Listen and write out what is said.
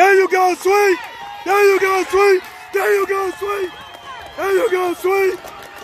There you go, sweet! There you go, sweet! There you go, sweet! There you go, sweet!